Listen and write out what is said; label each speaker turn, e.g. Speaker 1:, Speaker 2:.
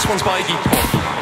Speaker 1: This one's by Iggy Pop.